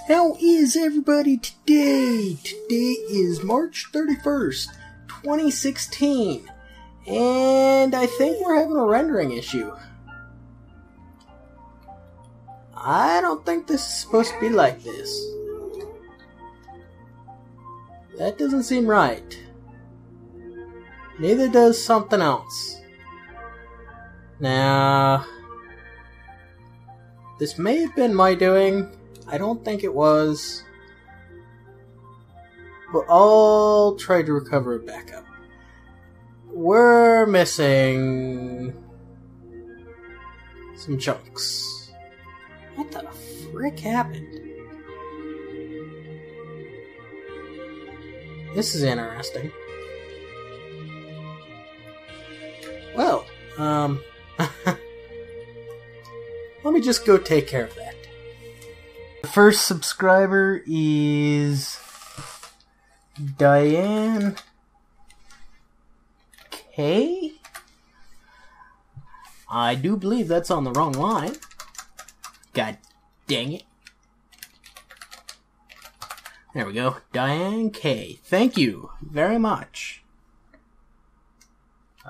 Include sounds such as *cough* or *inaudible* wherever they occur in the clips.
How is everybody today? Today is March 31st, 2016, and I think we're having a rendering issue. I don't think this is supposed to be like this. That doesn't seem right. Neither does something else. Now, this may have been my doing. I don't think it was. But I'll try to recover it back up. We're missing some chunks. What the frick happened? This is interesting. Well, um, *laughs* let me just go take care of that. First subscriber is Diane K. I do believe that's on the wrong line. God dang it. There we go. Diane K. Thank you very much.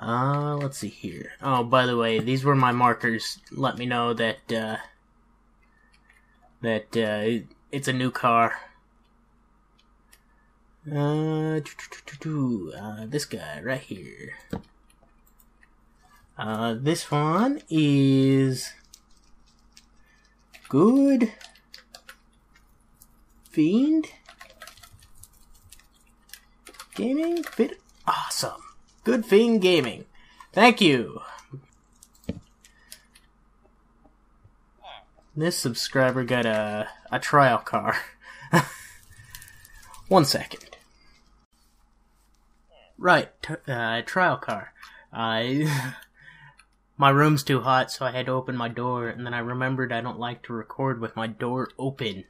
Uh, let's see here. Oh, by the way, these were my markers. Let me know that, uh, that, uh, it's a new car. Uh, uh, this guy right here. Uh, this one is good. Fiend. Gaming? Fit awesome. Good fiend gaming. Thank you this subscriber got a a trial car. *laughs* One second. Right uh, trial car. I *laughs* my room's too hot so i had to open my door and then i remembered i don't like to record with my door open.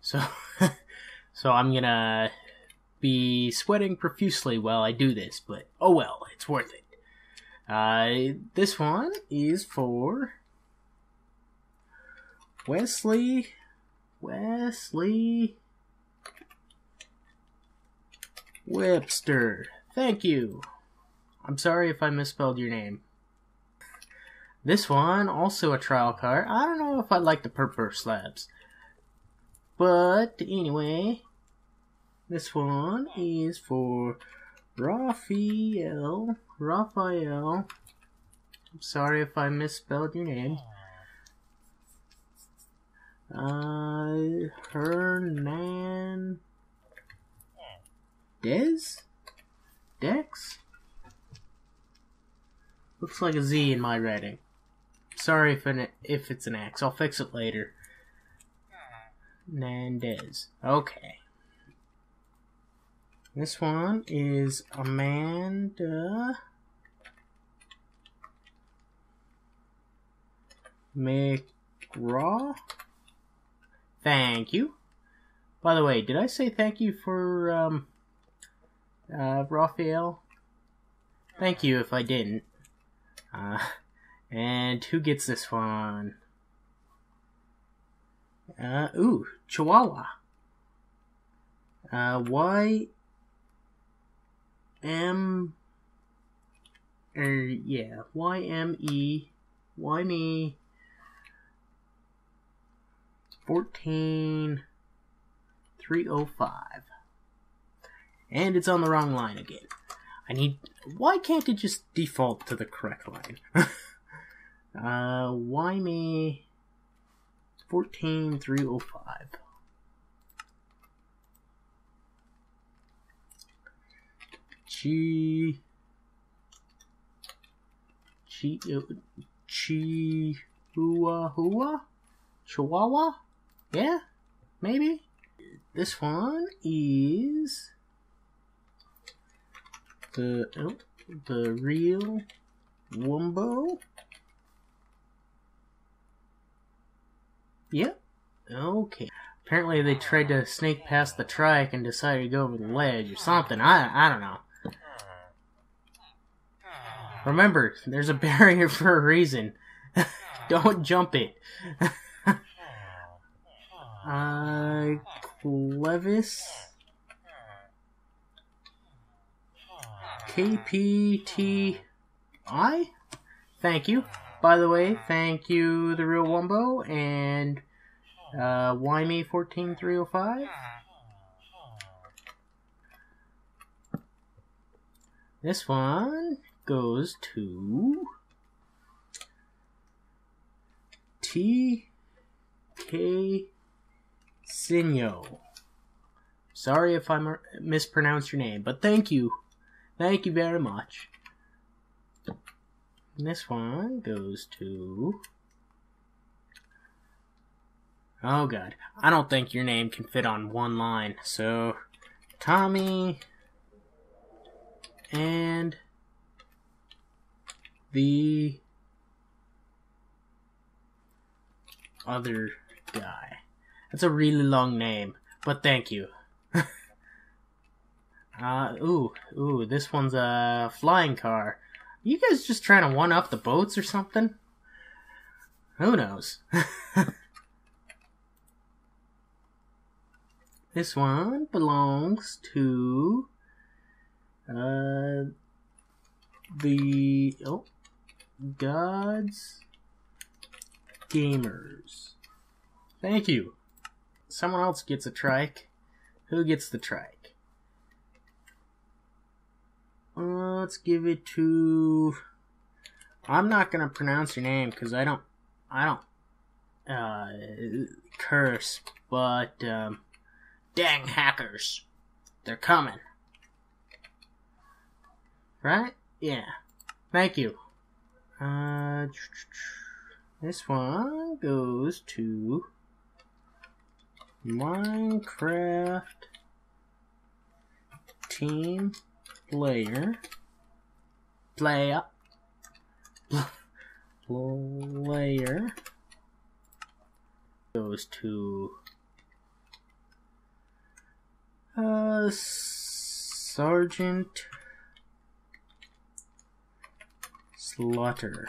So *laughs* so i'm gonna be sweating profusely while I do this, but oh well, it's worth it. Uh, this one is for Wesley. Wesley Webster. Thank you. I'm sorry if I misspelled your name. This one, also a trial card. I don't know if I like the purple slabs. But anyway, this one is for Raphael. Raphael. I'm sorry if I misspelled your name. Uh, Hernan. Des? Dex? Looks like a Z in my writing. Sorry if, an, if it's an X. I'll fix it later. Nandez. Okay. This one is Amanda McGraw. Thank you. By the way, did I say thank you for um, uh, Raphael? Thank you if I didn't. Uh, and who gets this one? Uh, ooh, Chihuahua. Uh, why M er yeah, Y M E Y me fourteen three oh five. And it's on the wrong line again. I need why can't it just default to the correct line? *laughs* uh why me fourteen three oh five. Chi. Chi. Chi. Hua Hua? Chihuahua? Yeah? Maybe? This one is. The. Oh, the real Wumbo. Yep. Okay. Apparently they tried to snake past the trike and decided to go over the ledge or something. I I don't know. Remember, there's a *laughs* barrier for a reason. *laughs* Don't jump it. *laughs* Uh, Clevis. KPTI? Thank you. By the way, thank you, The Real Wumbo, and uh, Wymie14305. This one goes to T K Sinyo. Sorry if I mispronounced your name, but thank you. Thank you very much. This one goes to. Oh god. I don't think your name can fit on one line. So, Tommy and the other guy. That's a really long name, but thank you. *laughs* uh, ooh, ooh, this one's a flying car. You guys just trying to one up the boats or something? Who knows? *laughs* this one belongs to uh the oh gods gamers. Thank you. Someone else gets a trike. Who gets the trike? Let's give it to. I'm not gonna pronounce your name because I don't. I don't. Uh, curse, but um, dang hackers, they're coming. Right? Yeah. Thank you. Uh, this one goes to Minecraft team player player player goes to uh Sergeant Slaughter.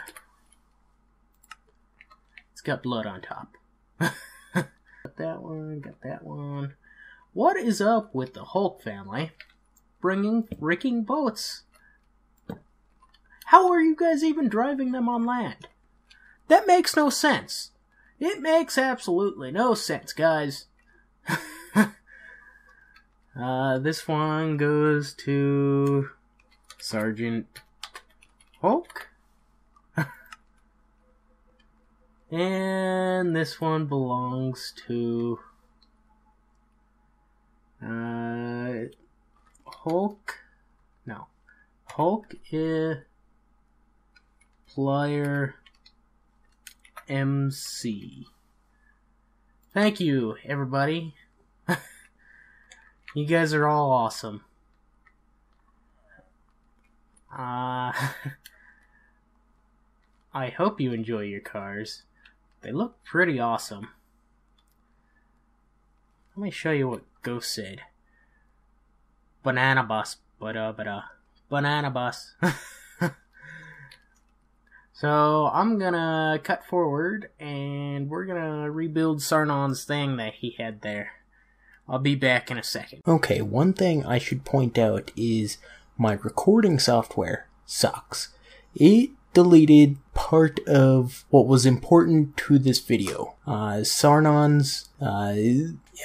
It's got blood on top. *laughs* got that one, got that one. What is up with the Hulk family bringing rigging boats? How are you guys even driving them on land? That makes no sense. It makes absolutely no sense, guys. *laughs* uh, this one goes to Sergeant Hulk. And this one belongs to uh, Hulk. No, Hulk is player MC. Thank you, everybody. *laughs* you guys are all awesome. Uh, *laughs* I hope you enjoy your cars. They look pretty awesome. Let me show you what Ghost said. Banana bus, but uh, but uh, banana bus. *laughs* so I'm gonna cut forward, and we're gonna rebuild Sarnon's thing that he had there. I'll be back in a second. Okay, one thing I should point out is my recording software sucks. It deleted part of what was important to this video. Uh, Sarnon's uh,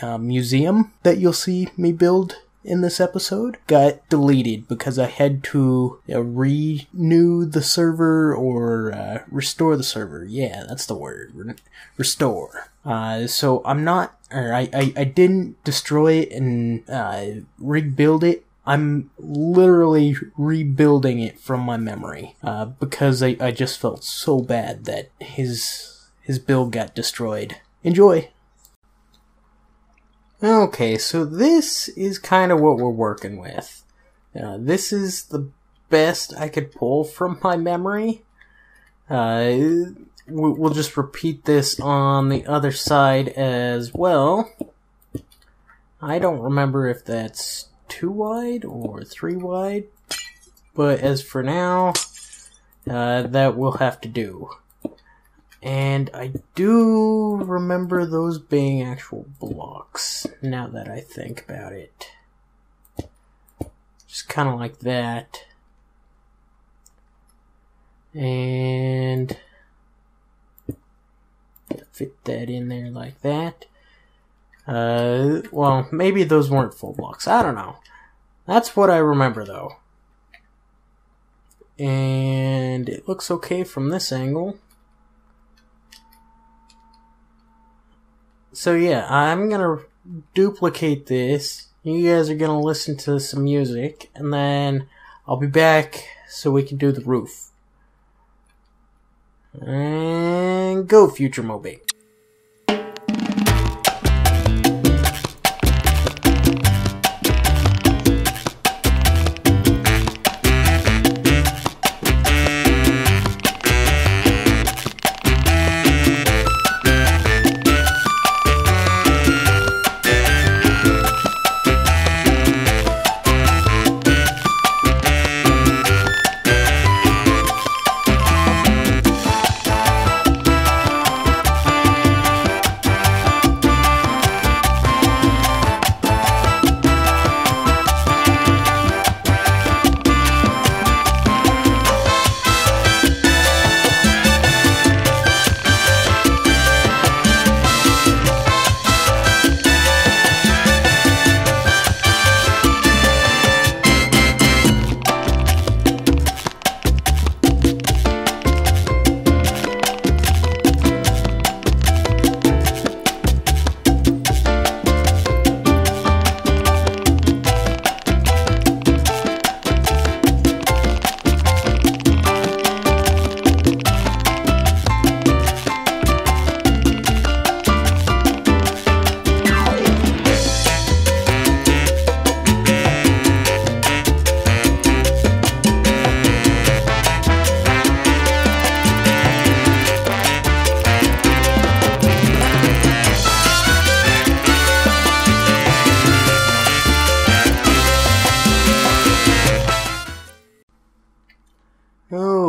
uh, museum that you'll see me build in this episode got deleted because I had to uh, renew the server or uh, restore the server. Yeah, that's the word. Re- restore. Uh, so I'm not, or I, I, I didn't destroy it and uh, rebuild it. I'm literally rebuilding it from my memory uh, because I, I just felt so bad that his his build got destroyed. Enjoy. Okay, so this is kind of what we're working with. Uh, this is the best I could pull from my memory. Uh, we'll just repeat this on the other side as well. I don't remember if that's two wide or three wide. But as for now, uh, that will have to do. And I do remember those being actual blocks, now that I think about it. Just kind of like that. And fit that in there like that. Uh, well, maybe those weren't full blocks. I don't know. That's what I remember though. And it looks okay from this angle. So yeah, I'm gonna duplicate this. You guys are gonna listen to some music, and then I'll be back so we can do the roof. And go, Future Moby.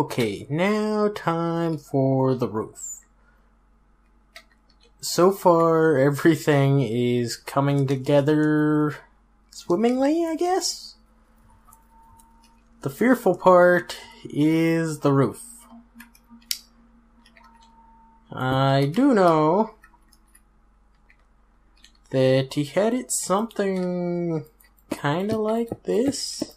Okay, now time for the roof. So far, *laughs* everything is coming together swimmingly, I guess? The fearful part is the roof. I do know that he had it something kinda like this.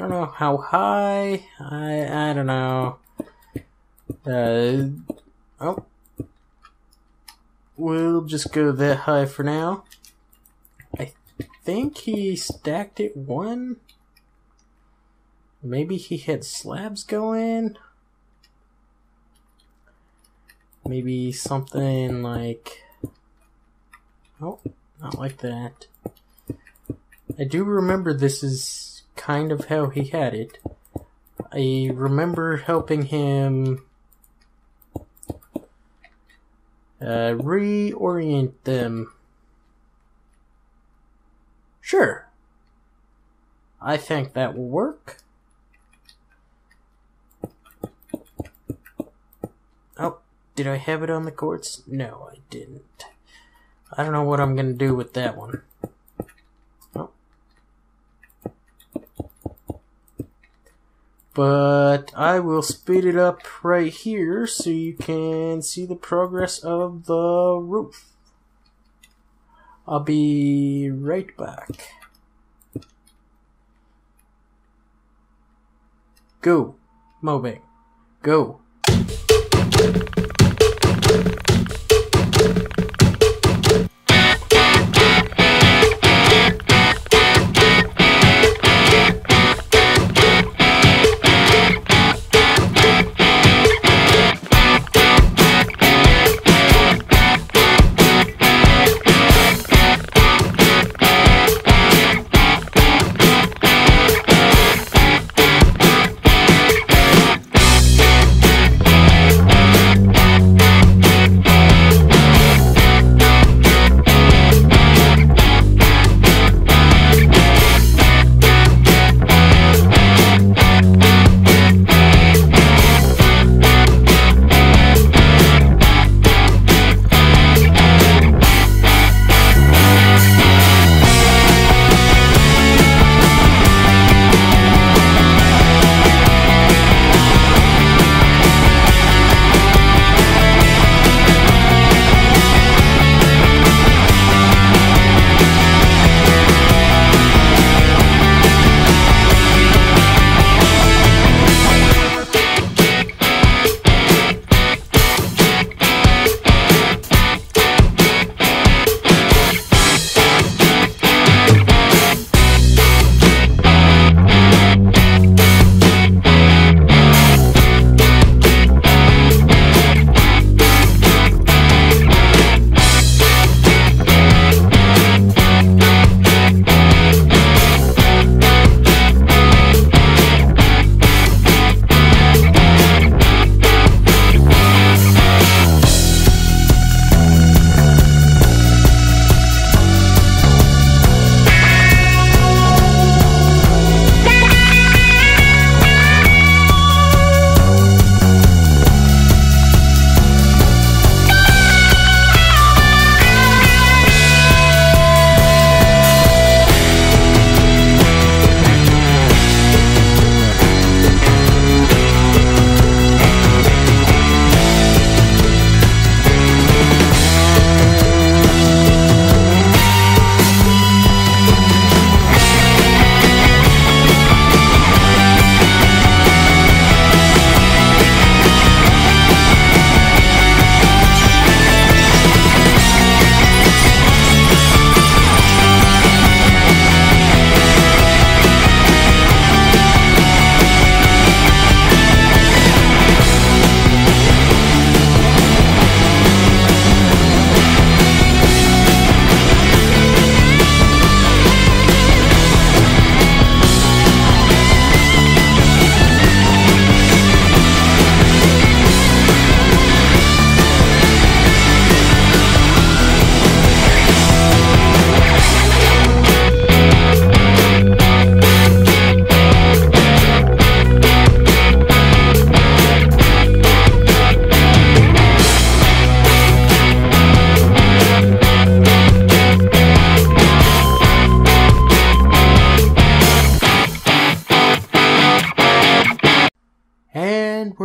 I don't know how high. I I don't know. Uh, oh, we'll just go that high for now. I think he stacked it one. Maybe he had slabs going. Maybe something like. Oh, not like that. I do remember this is kind of how he had it. I remember helping him uh, reorient them. Sure. I think that will work. Oh, did I have it on the courts? No, I didn't. I don't know what I'm gonna do with that one. But I will speed it up right here so you can see the progress of the roof. I'll be right back. Go, Mobing. Go.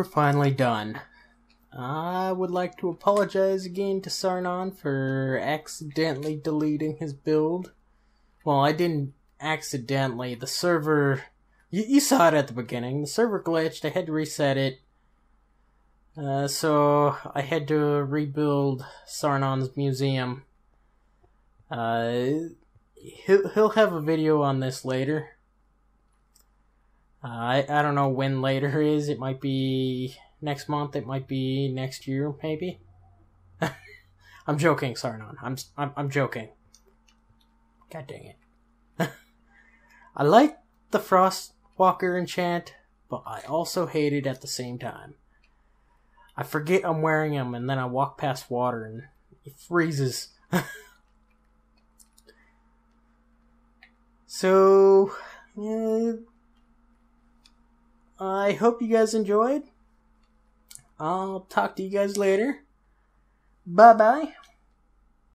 Finally done. I would like to apologize again to Sarnon for accidentally deleting his build. Well, I didn't accidentally. The server. You, you saw it at the beginning. The server glitched. I had to reset it. Uh, so I had to rebuild Sarnon's museum. Uh, he'll, he'll have a video on this later. I, I don't know when later *laughs* is. It might be next month. It might be next year, maybe. *laughs* I'm joking, Sarnon. I'm, I'm, I'm joking. God dang it. *laughs* I like the Frostwalker enchant, but I also hate it at the same time. I forget I'm wearing them, and then I walk past water and it freezes. so, yeah, I hope you guys enjoyed. I'll talk to you guys later. Bye bye.